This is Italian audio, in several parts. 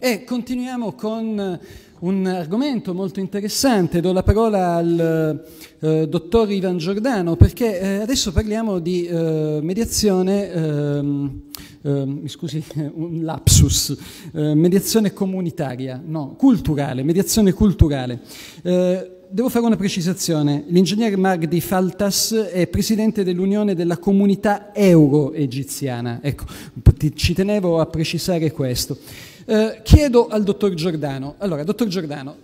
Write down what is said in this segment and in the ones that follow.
E continuiamo con un argomento molto interessante, do la parola al eh, dottor Ivan Giordano perché eh, adesso parliamo di eh, mediazione, ehm, ehm, mi scusi un lapsus, eh, mediazione comunitaria, no, culturale, mediazione culturale. Devo fare una precisazione. L'ingegner Magdi Faltas è presidente dell'Unione della Comunità Euro-Egiziana. Ecco, ci tenevo a precisare questo. Eh, chiedo al dottor Giordano. Allora, dottor Giordano,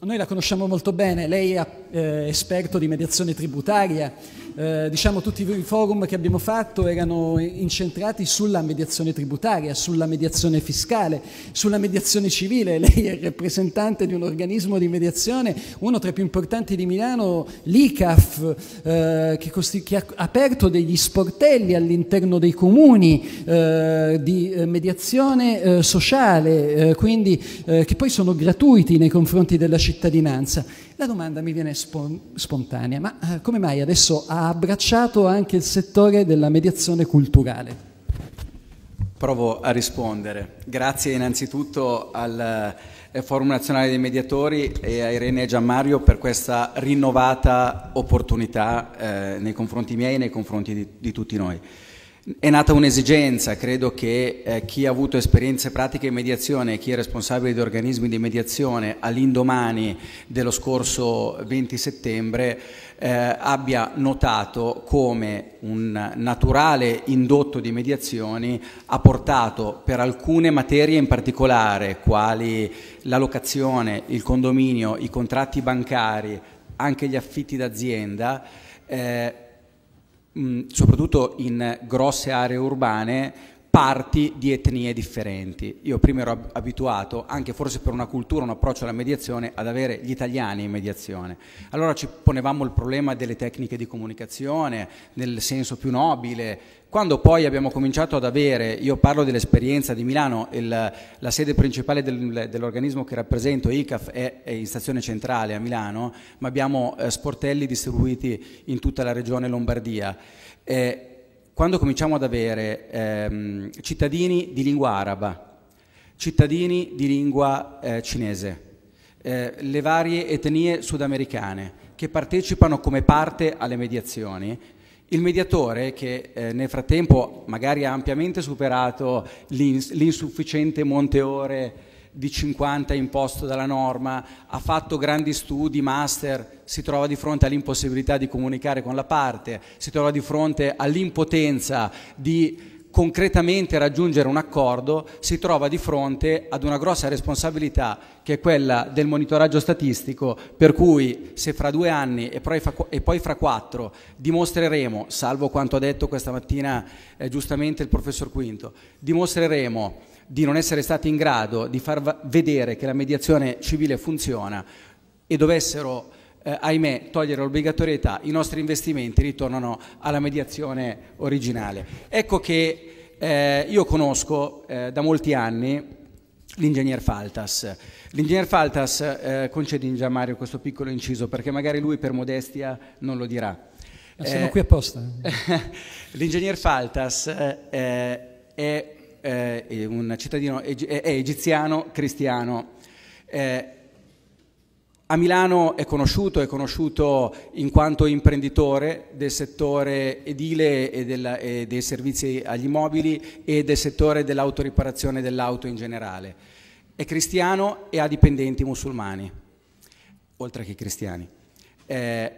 noi la conosciamo molto bene, lei è eh, esperto di mediazione tributaria, eh, diciamo tutti i forum che abbiamo fatto erano incentrati sulla mediazione tributaria, sulla mediazione fiscale, sulla mediazione civile. Lei è rappresentante di un organismo di mediazione, uno tra i più importanti di Milano, l'ICAF, eh, che, che, ha aperto degli sportelli all'interno dei comuni eh, di eh, mediazione eh, sociale, eh, quindi, che poi sono gratuiti nei confronti della cittadinanza. La domanda mi viene spontanea, ma eh, come mai adesso ha abbracciato anche il settore della mediazione culturale? Provo a rispondere. Grazie innanzitutto al eh, Forum Nazionale dei Mediatori e a Irene e Gianmario per questa rinnovata opportunità eh, nei confronti miei e nei confronti di, di tutti noi. È nata un'esigenza, credo che eh, chi ha avuto esperienze pratiche in mediazione chi è responsabile di organismi di mediazione all'indomani dello scorso 20 settembre eh, abbia notato come un naturale indotto di mediazioni ha portato per alcune materie in particolare, quali la locazione, il condominio, i contratti bancari, anche gli affitti d'azienda, eh, soprattutto in grosse aree urbane, parti di etnie differenti. Io prima ero abituato, anche forse per una cultura, un approccio alla mediazione, ad avere gli italiani in mediazione. Allora ci ponevamo il problema delle tecniche di comunicazione, nel senso più nobile. Quando poi abbiamo cominciato ad avere, io parlo dell'esperienza di Milano, il, la sede principale del, dell'organismo che rappresento, ICAF, è, è, in stazione centrale a Milano, ma abbiamo eh, sportelli distribuiti in tutta la regione Lombardia. Eh, quando cominciamo ad avere ehm, cittadini di lingua araba, cittadini di lingua eh, cinese, eh, le varie etnie sudamericane che partecipano come parte alle mediazioni, il mediatore che eh, nel frattempo magari ha ampiamente superato l'insufficiente monte ore di 50 imposto dalla norma, ha fatto grandi studi, master, si trova di fronte all'impossibilità di comunicare con la parte, si trova di fronte all'impotenza di concretamente raggiungere un accordo, si trova di fronte ad una grossa responsabilità che è quella del monitoraggio statistico, per cui se fra due anni e poi fra, e poi fra quattro dimostreremo, salvo quanto ha detto questa mattina eh, giustamente il professor Quinto, dimostreremo di non essere stati in grado di far vedere che la mediazione civile funziona e dovessero, eh, ahimè, togliere l'obbligatorietà, i nostri investimenti ritornano alla mediazione originale. Ecco che eh, io conosco eh, da molti anni l'ingegner Faltas. L'ingegner Faltas, eh, concedi Gian Mario questo piccolo inciso perché magari lui per modestia non lo dirà. sono qui apposta. L'ingegner Faltas eh, è eh, un cittadino è egiziano cristiano. A Milano è conosciuto, è conosciuto in quanto imprenditore del settore edile e, della, e dei servizi agli immobili e del settore dell'autoriparazione dell'auto in generale. È cristiano e ha dipendenti musulmani, oltre che cristiani. Eh,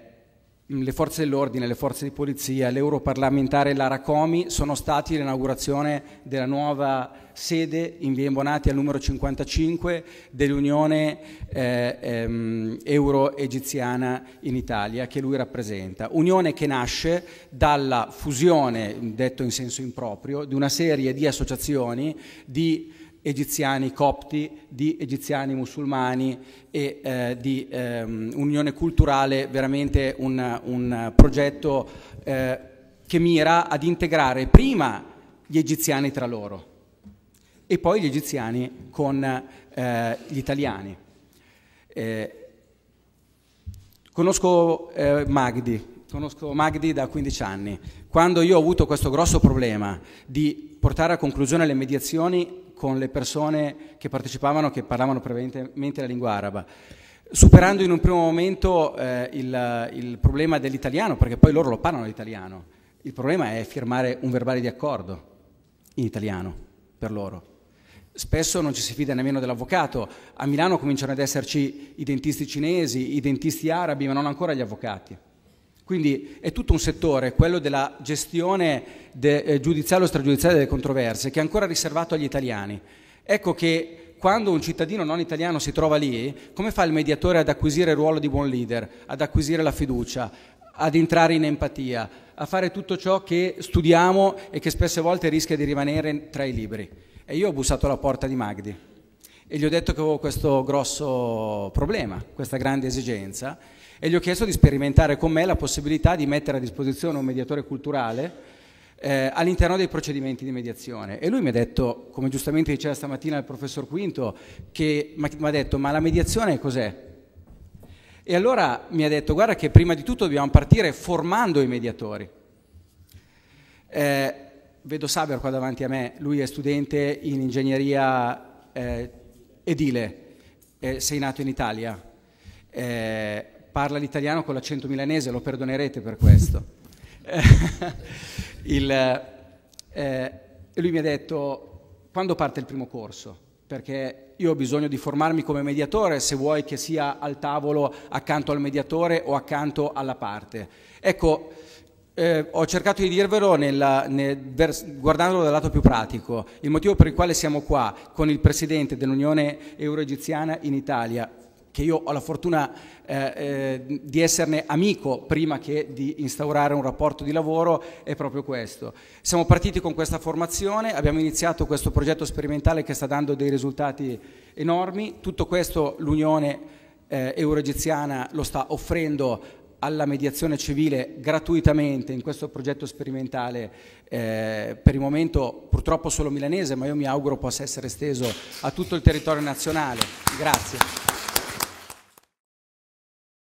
le forze dell'ordine, le forze di polizia, l'europarlamentare Lara Comi sono stati l'inaugurazione della nuova sede in via Imbonati al numero 55 dell'Unione eh, ehm, Euro-Egiziana in Italia che lui rappresenta. Unione che nasce dalla fusione, detto in senso improprio, di una serie di associazioni di egiziani copti, di egiziani musulmani e eh, di eh, unione culturale, veramente un, un progetto eh, che mira ad integrare prima gli egiziani tra loro e poi gli egiziani con eh, gli italiani. Eh, conosco eh, Magdi, conosco Magdi da 15 anni. Quando io ho avuto questo grosso problema di portare a conclusione le mediazioni con le persone che partecipavano, che parlavano prevalentemente la lingua araba superando in un primo momento eh, il, il, problema dell'italiano, perché poi loro lo parlano l'italiano. Il problema è firmare un verbale di accordo in italiano per loro. Spesso non ci si fida nemmeno dell'avvocato. A Milano cominciano ad esserci i dentisti cinesi, i dentisti arabi, ma non ancora gli avvocati. Quindi è tutto un settore, quello della gestione de, eh, giudiziale o stragiudiziale delle controversie, che è ancora riservato agli italiani. Ecco che quando un cittadino non italiano si trova lì, come fa il mediatore ad acquisire il ruolo di buon leader, ad acquisire la fiducia, ad entrare in empatia, a fare tutto ciò che studiamo e che spesse volte rischia di rimanere tra i libri? E io ho bussato alla porta di Magdi e gli ho detto che avevo questo grosso problema, questa grande esigenza e gli ho chiesto di sperimentare con me la possibilità di mettere a disposizione un mediatore culturale eh, all'interno dei procedimenti di mediazione. E lui mi ha detto, come giustamente diceva stamattina il professor Quinto, che mi ha detto ma la mediazione cos'è? E allora mi ha detto guarda che prima di tutto dobbiamo partire formando i mediatori. Eh, vedo Saber qua davanti a me, lui è studente in ingegneria eh, edile, eh, sei nato in Italia, eh, parla l'italiano con l'accento milanese, lo perdonerete per questo. Il, eh, lui mi ha detto, quando parte il primo corso? Perché io ho bisogno di formarmi come mediatore, se vuoi che sia al tavolo accanto al mediatore o accanto alla parte. Ecco, eh, ho cercato di dirvelo nella, nel, guardandolo dal lato più pratico. Il motivo per il quale siamo qua con il presidente dell'Unione Euro-Egiziana in Italia che io ho la fortuna eh, eh, di esserne amico prima che di instaurare un rapporto di lavoro, è proprio questo. Siamo partiti con questa formazione, abbiamo iniziato questo progetto sperimentale che sta dando dei risultati enormi, tutto questo l'Unione eh, Euro-Egiziana lo sta offrendo alla mediazione civile gratuitamente in questo progetto sperimentale eh, per il momento purtroppo solo milanese ma io mi auguro possa essere esteso a tutto il territorio nazionale. Grazie.